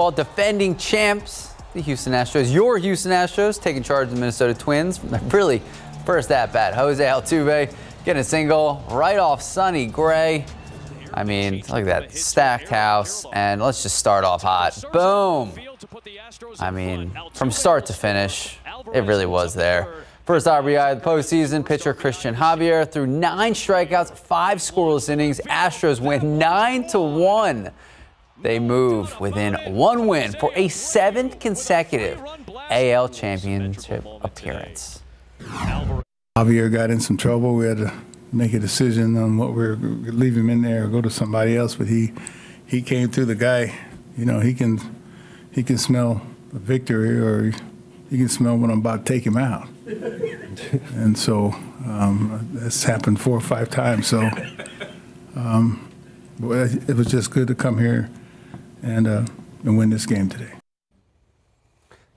baseball, defending champs, the Houston Astros. Your Houston Astros taking charge of the Minnesota Twins. Really, first at bat, Jose Altuve getting a single right off Sonny Gray. I mean, look at that stacked house, and let's just start off hot. Boom. I mean, from start to finish, it really was there. First RBI of the postseason, pitcher Cristian Javier threw nine strikeouts, five scoreless innings. Astros win nine to one. They move within one win for a seventh consecutive AL championship appearance. Javier got in some trouble. We had to make a decision on what we are leave him in there or go to somebody else. But he he came through. The guy, you know, he can he can smell a victory or he can smell when I'm about to take him out. and so um, that's happened four or five times. So um, it was just good to come here and uh, and win this game today.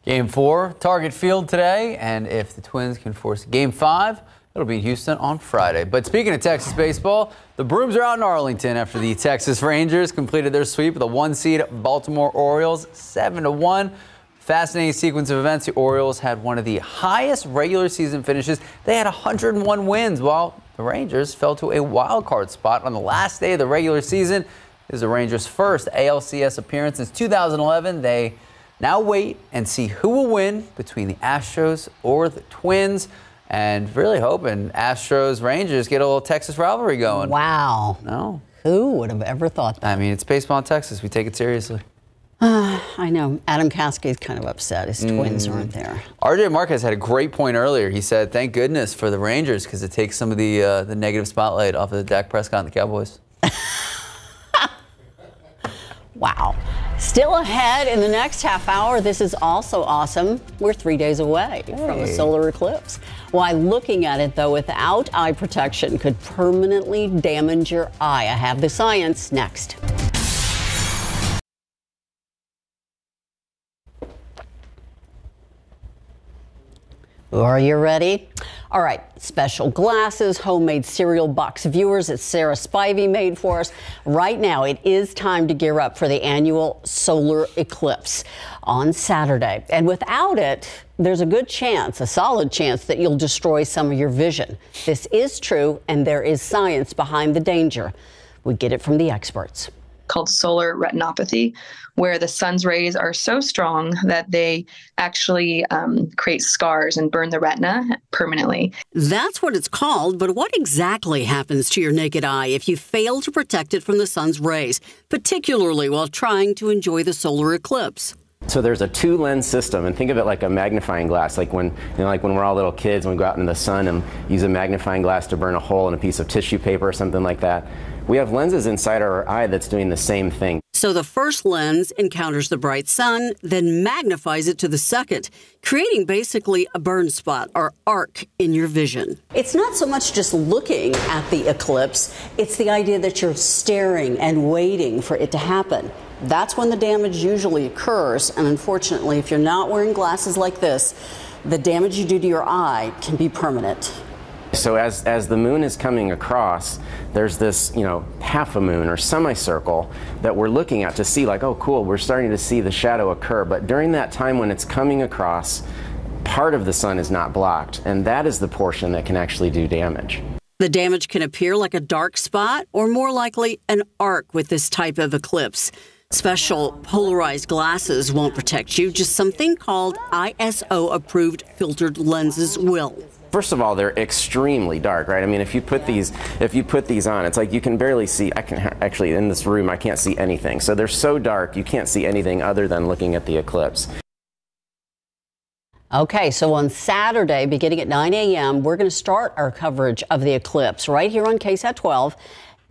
Game four, Target Field today, and if the Twins can force Game five, it'll be in Houston on Friday. But speaking of Texas baseball, the Brooms are out in Arlington after the Texas Rangers completed their sweep of the one seed Baltimore Orioles, seven to one. Fascinating sequence of events. The Orioles had one of the highest regular season finishes. They had 101 wins, while the Rangers fell to a wild card spot on the last day of the regular season. This is the Rangers' first ALCS appearance since 2011. They now wait and see who will win between the Astros or the Twins. And really hoping Astros Rangers get a little Texas rivalry going. Wow. No. Who would have ever thought that? I mean, it's baseball in Texas. We take it seriously. Uh, I know. Adam Caskey is kind of upset. His mm. twins aren't there. RJ Marquez had a great point earlier. He said, "Thank goodness for the Rangers because it takes some of the uh, the negative spotlight off of the Dak Prescott and the Cowboys." wow. Still ahead in the next half hour. This is also awesome. We're three days away hey. from a solar eclipse. Why looking at it though without eye protection could permanently damage your eye. I have the science next. Are you ready? All right, special glasses, homemade cereal box viewers that Sarah Spivey made for us. Right now, it is time to gear up for the annular solar eclipse on Saturday. And without it, there's a good chance, a solid chance, that you'll destroy some of your vision. This is true, and there is science behind the danger. We get it from the experts called solar retinopathy, where the sun's rays are so strong that they actually um, create scars and burn the retina permanently. That's what it's called, but what exactly happens to your naked eye if you fail to protect it from the sun's rays, particularly while trying to enjoy the solar eclipse? So there's a two lens system, and think of it like a magnifying glass. Like when, you know, like when we're all little kids, when we go out in the sun and use a magnifying glass to burn a hole in a piece of tissue paper or something like that. We have lenses inside our eye that's doing the same thing. So the first lens encounters the bright sun, then magnifies it to the second, creating basically a burn spot or arc in your vision. It's not so much just looking at the eclipse, it's the idea that you're staring and waiting for it to happen. That's when the damage usually occurs, and unfortunately, if you're not wearing glasses like this, the damage you do to your eye can be permanent. So as, as the moon is coming across, there's this, you know, half a moon or semicircle that we're looking at to see like, oh cool, we're starting to see the shadow occur. But during that time when it's coming across, part of the sun is not blocked, and that is the portion that can actually do damage. The damage can appear like a dark spot or more likely an arc with this type of eclipse. Special polarized glasses won't protect you, just something called ISO approved filtered lenses will. First of all, they're extremely dark, right? I mean, if you put these, if you put these on, it's like you can barely see. I can actually in this room, I can't see anything. So they're so dark, you can't see anything other than looking at the eclipse. Okay, so on Saturday, beginning at 9 a.m., we're going to start our coverage of the eclipse right here on KSAT 12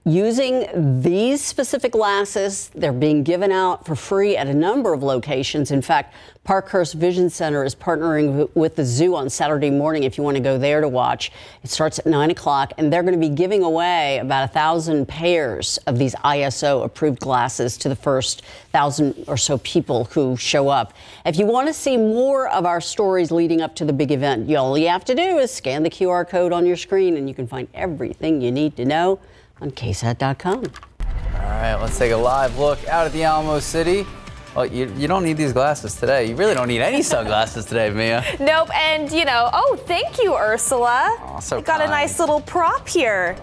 using these specific glasses. They're being given out for free at a number of locations. In fact, Parkhurst Vision Center is partnering with the zoo on Saturday morning if you want to go there to watch. It starts at 9 o'clock, and they're going to be giving away about a thousand pairs of these ISO approved glasses to the first thousand or so people who show up. If you want to see more of our stories leading up to the big event, all you have to do is scan the QR code on your screen, and you can find everything you need to know on KSAT.com. All right, let's take a live look out at the Alamo City. Well, you, you don't need these glasses today. You really don't need any sunglasses today, Mia. Nope, and you know, oh, thank you, Ursula. Aw, so you got a nice little prop here.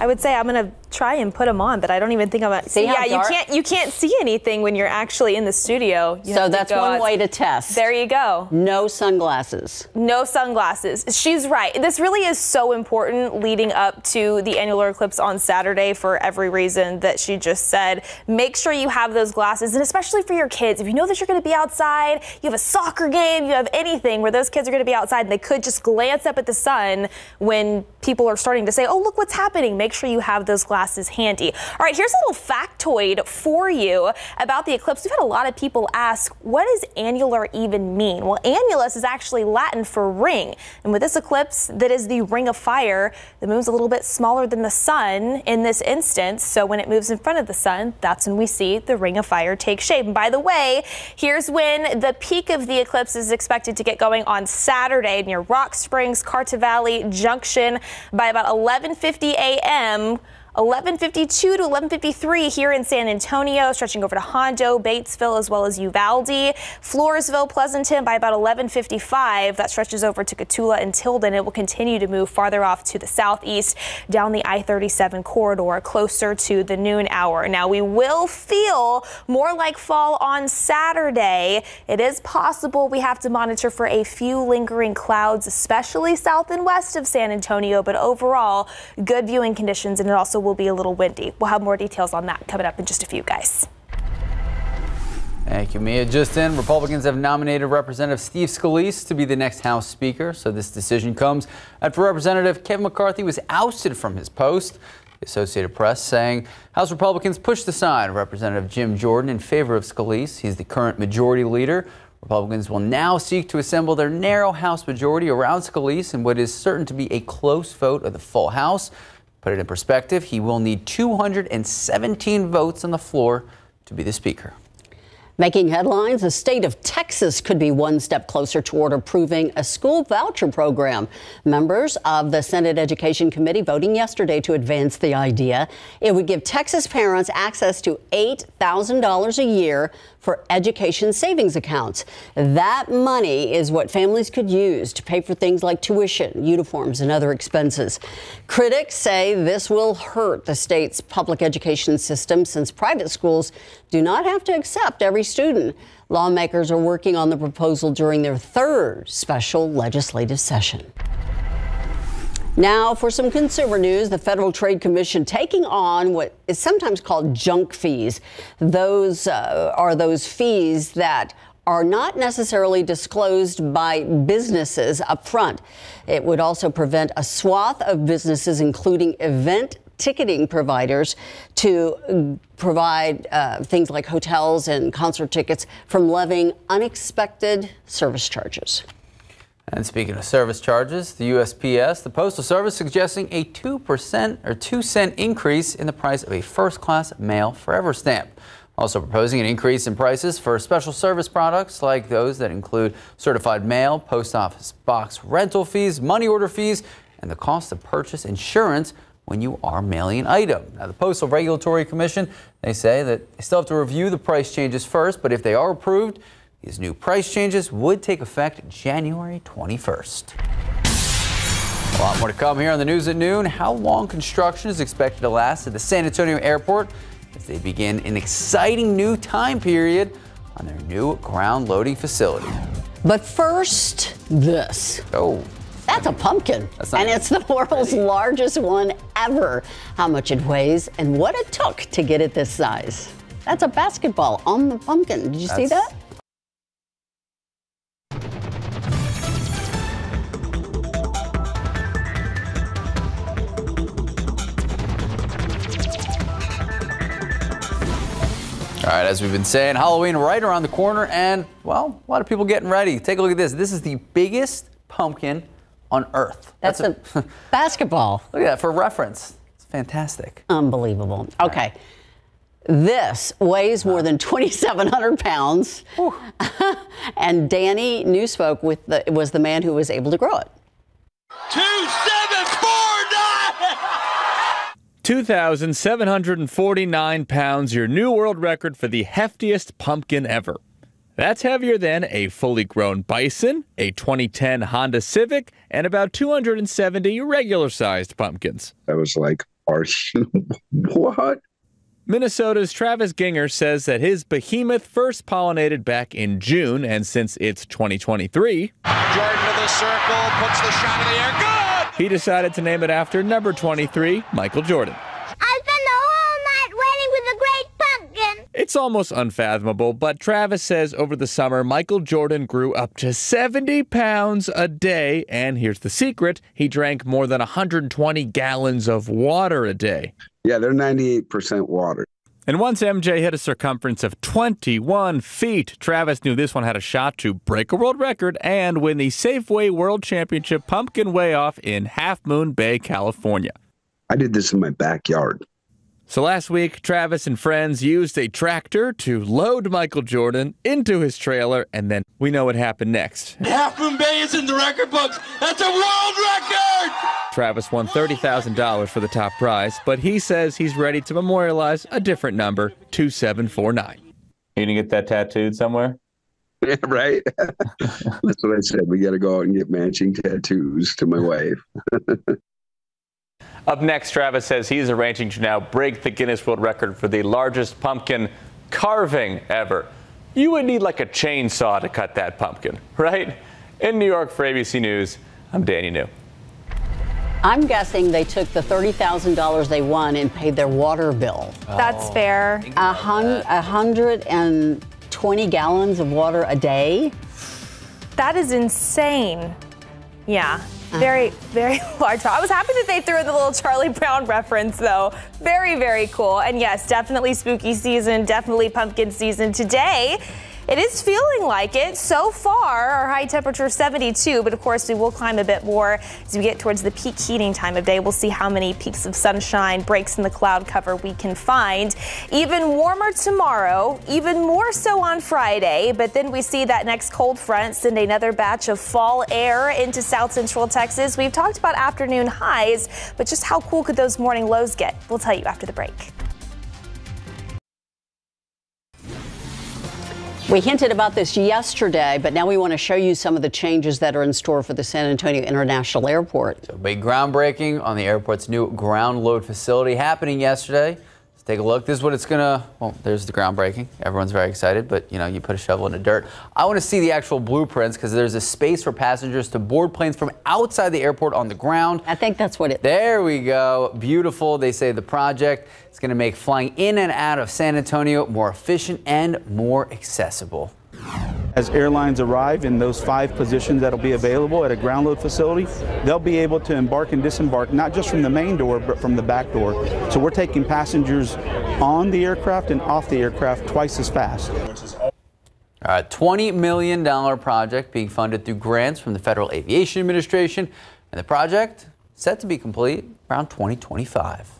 I would say I'm gonna try and put them on, but I don't even think I'm. Gonna, See yeah, you can't you can't see anything when you're actually in the studio. You So that's one out- way to test. There you go. No sunglasses. No sunglasses. She's right. This really is so important leading up to the annular eclipse on Saturday for every reason that she just said. Make sure you have those glasses, and especially for your kids. If you know that you're going to be outside, you have a soccer game, you have anything where those kids are going to be outside and they could just glance up at the sun when people are starting to say, oh, look what's happening. Make sure you have those glasses handy. All right, here's a little factoid for you about the eclipse. We've had a lot of people ask, what does annular even mean? Well, annulus is actually Latin for ring. And with this eclipse, that is the ring of fire, the moon's a little bit smaller than the sun in this instance. So when it moves in front of the sun, that's when we see the ring of fire take shape. And by the way, here's when the peak of the eclipse is expected to get going on Saturday near Rock Springs, Carta Valley Junction by about 11:50 a.m. 1152 to 1153 here in San Antonio, stretching over to Hondo, Batesville, as well as Uvalde. Floresville, Pleasanton by about 1155. That stretches over to Cotulla and Tilden. It will continue to move farther off to the southeast down the I 37 corridor closer to the noon hour. Now, we will feel more like fall on Saturday. It is possible we have to monitor for a few lingering clouds, especially south and west of San Antonio, but overall, good viewing conditions, and it also will be a little windy. We'll have more details on that coming up in just a few, guys. Thank you, Mia. Just in, Republicans have nominated Representative Steve Scalise to be the next House Speaker. So this decision comes after Representative Kevin McCarthy was ousted from his post. The Associated Press saying House Republicans pushed aside Representative Jim Jordan in favor of Scalise. He's the current majority leader. Republicans will now seek to assemble their narrow House majority around Scalise in what is certain to be a close vote of the full House. Put it in perspective, he will need 217 votes on the floor to be the Speaker. Making headlines, the state of Texas could be one step closer toward approving a school voucher program. Members of the Senate Education Committee voting yesterday to advance the idea. It would give Texas parents access to $8,000 a year for education savings accounts. That money is what families could use to pay for things like tuition, uniforms, and other expenses. Critics say this will hurt the state's public education system since private schools do not have to accept every student. Lawmakers are working on the proposal during their third special legislative session. Now, for some consumer news, the Federal Trade Commission taking on what is sometimes called junk fees. Those uh, are those fees that are not necessarily disclosed by businesses up front. It would also prevent a swath of businesses, including event ticketing providers, to provide uh, things like hotels and concert tickets from levying unexpected service charges. And speaking of service charges, the USPS, the Postal Service suggesting a 2% or 2 cent increase in the price of a first class mail forever stamp. Also proposing an increase in prices for special service products like those that include certified mail, post office box rental fees, money order fees, and the cost to purchase insurance when you are mailing an item. Now, the Postal Regulatory Commission, they say that they still have to review the price changes first, but if they are approved, these new price changes would take effect January 21st. A lot more to come here on the news at noon. How long construction is expected to last at the San Antonio airport as they begin an exciting new time period on their new ground loading facility. But first, this. Oh, That's a pumpkin. That's And it's the world's largest one ever. How much it weighs and what it took to get it this size. That's a basketball on the pumpkin. Did you see that? All right, as we've been saying, Halloween right around the corner, and well, a lot of people getting ready. Take a look at this. This is the biggest pumpkin on Earth. That's, a, basketball. look at that for reference. It's fantastic. Unbelievable. Okay. This weighs more than 2,700 pounds. and Danny Newspoke with the, was the man who was able to grow it. 2,749 pounds, your new world record for the heftiest pumpkin ever. That's heavier than a fully grown bison, a 2010 Honda Civic, and about 270 regular sized pumpkins. I was like, Are you what? Minnesota's Travis Gienger says that his behemoth first pollinated back in June, and since it's 2023, Jordan to the circle, puts the shot in the air. Good! he decided to name it after number 23, Michael Jordan. I spent the whole night waiting for the great pumpkin. It's almost unfathomable, but Travis says over the summer, Michael Jordan grew up to 70 pounds a day. And here's the secret he drank more than 120 gallons of water a day. Yeah, they're 98% water. And once MJ hit a circumference of 21 feet, Travis knew this one had a shot to break a world record and win the Safeway World Championship Pumpkin Weigh Off in Half Moon Bay, California. I did this in my backyard. So last week, Travis and friends used a tractor to load Michael Jordan into his trailer, and then we know what happened next. Half Moon Bay is in the record books. That's a world record! Travis won $30,000 for the top prize, but he says he's ready to memorialize a different number, 2749. You gonna get that tattooed somewhere? Yeah, right? That's what I said. We got to go out and get matching tattoos to my wife. Up next, Travis says he's arranging to now break the Guinness World Record for the largest pumpkin carving ever. You would need like a chainsaw to cut that pumpkin, right? In New York for ABC News, I'm Danny New. I'm guessing they took the $30,000 they won and paid their water bill. That's fair. A hun- a hundred and twenty gallons of water a day. That is insane. Yeah. Uh-huh. Very, very large. I was happy that they threw in the little Charlie Brown reference, though. Very, very cool. And yes, definitely spooky season, definitely pumpkin season. Today, it is feeling like it. So far, our high temperature 72, but of course, we will climb a bit more as we get towards the peak heating time of day. We'll see how many peeks of sunshine, breaks in the cloud cover we can find. Even warmer tomorrow, even more so on Friday, but then we see that next cold front send another batch of fall air into south central Texas. We've talked about afternoon highs, but just how cool could those morning lows get? We'll tell you after the break. We hinted about this yesterday, but now we want to show you some of the changes that are in store for the San Antonio International Airport. So big groundbreaking on the airport's new ground load facility happening yesterday. Take a look. This is what it's gonna. Well, there's the groundbreaking. Everyone's very excited, but you know, you put a shovel in the dirt. I want to see the actual blueprints because there's a space for passengers to board planes from outside the airport on the ground. I think that's what it. There we go. Beautiful. They say the project is going to make flying in and out of San Antonio more efficient and more accessible. As airlines arrive in those five positions that'll be available at a ground load facility, they'll be able to embark and disembark not just from the main door, but from the back door. So we're taking passengers on the aircraft and off the aircraft twice as fast. Right, $20 million project being funded through grants from the Federal Aviation Administration, and the project set to be complete around 2025.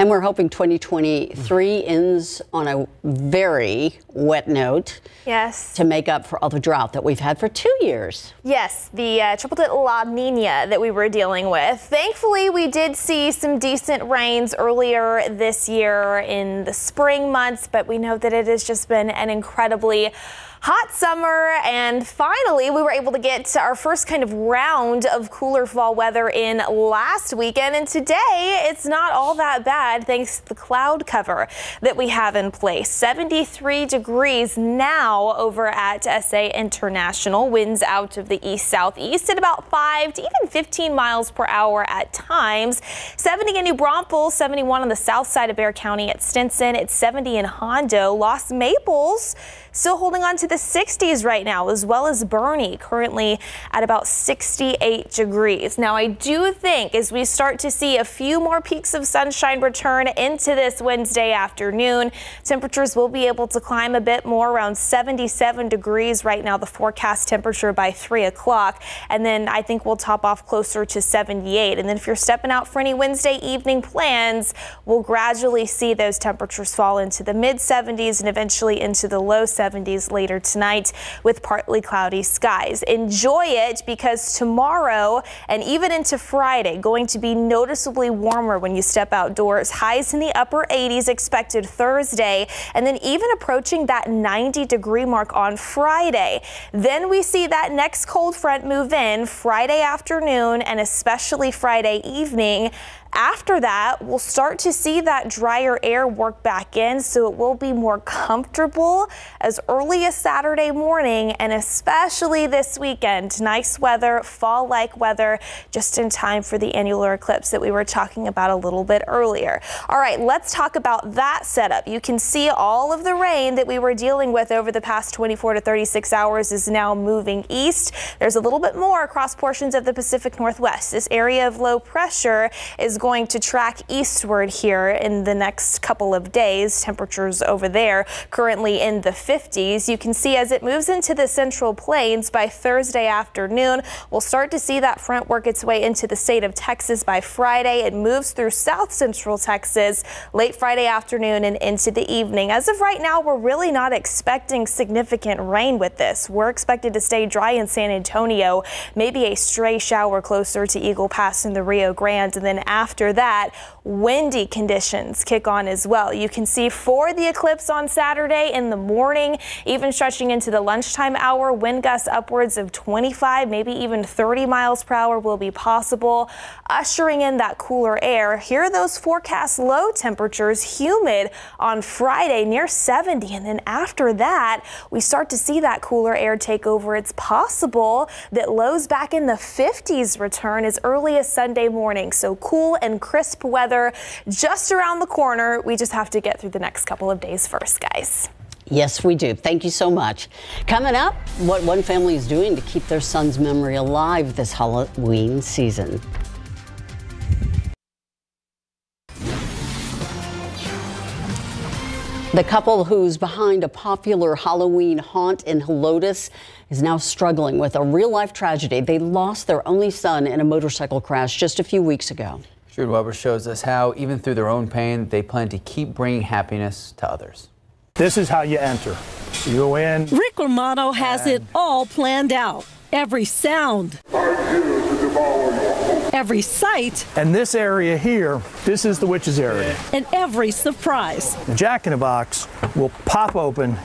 And we're hoping 2023 ends on a very wet note. Yes. To make up for all the drought that we've had for two years. Yes, the uh, triple dip La Nina that we were dealing with. Thankfully, we did see some decent rains earlier this year in the spring months, but we know that it has just been an incredibly hot summer and finally we were able to get our first kind of round of cooler fall weather in last weekend and today it's not all that bad thanks to the cloud cover that we have in place. 73 degrees now over at SA International. Winds out of the east southeast at about 5 to even 15 miles per hour at times. 70 in New Braunfels 71 on the south side of Bexar County at Stinson it's 70 in Hondo. Lost Maples still holding on to the 60s right now, as well as Boerne, currently at about 68 degrees. Now, I do think as we start to see a few more peeks of sunshine return into this Wednesday afternoon, temperatures will be able to climb a bit more, around 77 degrees right now, the forecast temperature by 3 o'clock. And then I think we'll top off closer to 78. And then if you're stepping out for any Wednesday evening plans, we'll gradually see those temperatures fall into the mid 70s and eventually into the low 70s. 70s later tonight with partly cloudy skies. Enjoy it because tomorrow and even into Friday going to be noticeably warmer when you step outdoors. Highs in the upper 80s expected Thursday and then even approaching that 90 degree mark on Friday. Then we see that next cold front move in Friday afternoon and especially Friday evening. After that, we'll start to see that drier air work back in, so it will be more comfortable as early as Saturday morning and especially this weekend. Nice weather, fall like weather, just in time for the annular eclipse that we were talking about a little bit earlier. All right, let's talk about that setup. You can see all of the rain that we were dealing with over the past 24 to 36 hours is now moving east. There's a little bit more across portions of the Pacific Northwest. This area of low pressure is going to track eastward here in the next couple of days. Temperatures over there currently in the 50s. You can see as it moves into the central plains by Thursday afternoon, we'll start to see that front work its way into the state of Texas by Friday. It moves through south central Texas late Friday afternoon and into the evening. As of right now, we're really not expecting significant rain with this. We're expected to stay dry in San Antonio, maybe a stray shower closer to Eagle Pass in the Rio Grande, and then after after that, windy conditions kick on as well. You can see for the eclipse on Saturday in the morning, even stretching into the lunchtime hour, wind gusts upwards of 25, maybe even 30 miles per hour will be possible, ushering in that cooler air. Here are those forecast low temperatures, humid on Friday near 70. And then after that, we start to see that cooler air take over. It's possible that lows back in the 50s return as early as Sunday morning. So cool and crisp weather just around the corner. We just have to get through the next couple of days first, guys. Yes, we do. Thank you so much. Coming up, what one family is doing to keep their son's memory alive this Halloween season. The couple who's behind a popular Halloween haunt in Helotes is now struggling with a real life tragedy. They lost their only son in a motorcycle crash just a few weeks ago. Jude Weber shows us how, even through their own pain, they plan to keep bringing happiness to others. This is how you enter. You go in. Rick Romano has it all planned out. Every sound. Every sight. And this area here, this is the witch's area. And every surprise. The Jack in the Box will pop open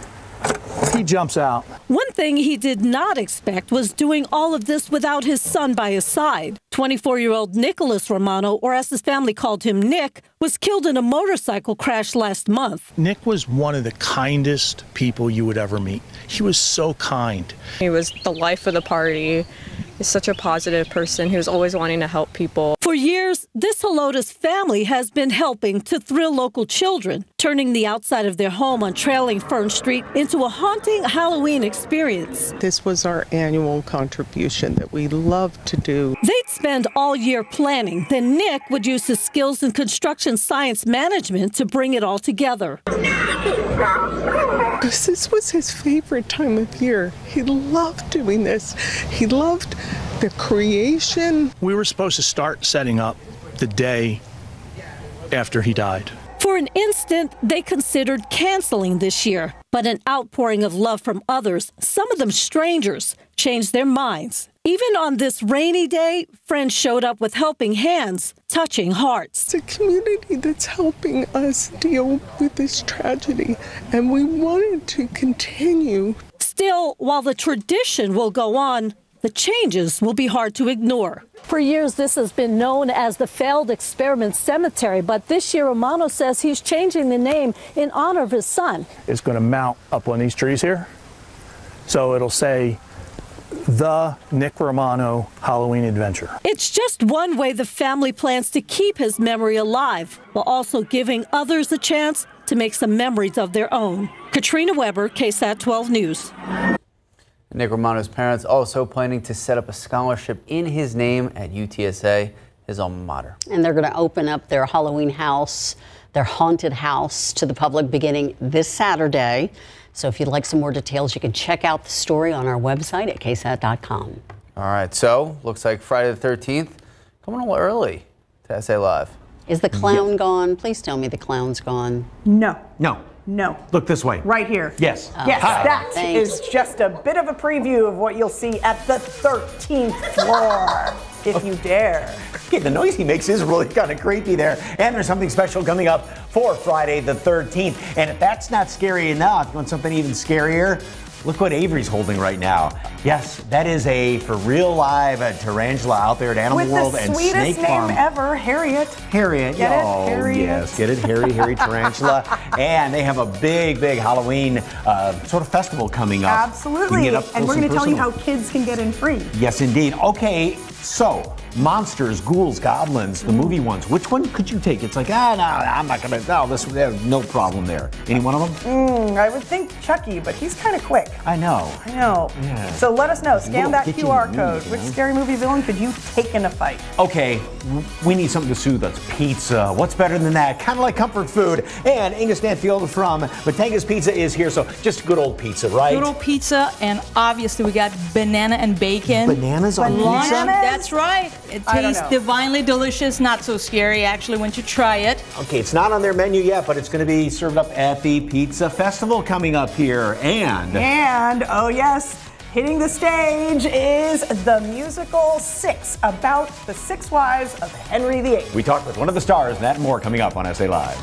he jumps out. One thing he did not expect was doing all of this without his son by his side. 24 year old Nicholas Romano, or as his family called him, Nick, was killed in a motorcycle crash last month. Nick was one of the kindest people you would ever meet. He was so kind. He was the life of the party. He's such a positive person. He was always wanting to help people. For years, this Helotes family has been helping to thrill local children, turning the outside of their home on Trailing Fern Street into a haunting Halloween experience. This was our annual contribution that we love to do. They'd spend all year planning. Then Nick would use his skills in construction science management to bring it all together. This was his favorite time of year. He loved doing this. He loved the creation. We were supposed to start setting up the day after he died. For an instant, they considered canceling this year, but an outpouring of love from others, some of them strangers, changed their minds. Even on this rainy day, friends showed up with helping hands, touching hearts. It's a community that's helping us deal with this tragedy, and we wanted to continue. Still, while the tradition will go on, the changes will be hard to ignore. For years, this has been known as the Failed Experiment Cemetery, but this year, Romano says he's changing the name in honor of his son. It's going to mount up on these trees here. So it'll say, the Nick Romano Halloween Adventure. It's just one way the family plans to keep his memory alive, while also giving others a chance to make some memories of their own. Katrina Weber, KSAT 12 News. Nick Romano's parents also planning to set up a scholarship in his name at UTSA, his alma mater. And they're going to open up their Halloween house, their haunted house, to the public beginning this Saturday. So if you'd like some more details, you can check out the story on our website at ksat.com. All right, so looks like Friday the 13th coming a little early to SA Live. Is the clown yeah. gone? Please tell me the clown's gone. No. No. No. Look this way. Right here. Yes. Oh, yes, Hi. that Thanks. is just a bit of a preview of what you'll see at the 13th floor, if you dare. Okay, the noise he makes is really kind of creepy there. And there's something special coming up for Friday the 13th. And if that's not scary enough, you want something even scarier? Look what Avery's holding right now. Yes, that is a for real live a tarantula out there at Animal With World the and sweetest Snake name Farm. ever, Harriet. Harriet, Get it? oh Harriet. yes, get it, Harry, Harry Tarantula, and they have a big, big Halloween uh, sort of festival coming up. Absolutely. And we're going to tell you how kids can get in free. Yes, indeed. Okay, so monsters, ghouls, goblins, the movie ones. Which one could you take? It's like ah, no, I'm not gonna. No, this there's no problem there. Any one of them? Mm, I would think Chucky, but he's kind of quick. I know. I know. Yeah. So let us know. Scan that QR movie, code. you Which scary movie villain could you take in a fight? Okay, we need something to soothe us. Pizza. What's better than that? Kind of like comfort food. And Inga Stanfield from Batangas Pizza is here. So just good old pizza, right? Noodle pizza, and obviously we got banana and bacon. Bananas on Lunch, pizza? That's right. It tastes divinely delicious, not so scary actually once you try it. Okay, it's not on their menu yet, but it's going to be served up at the Pizza Festival coming up here. And And oh yes, hitting the stage is the musical Six about the six wives of Henry VIII. we talked with one of the stars, and that and more coming up on SA Live.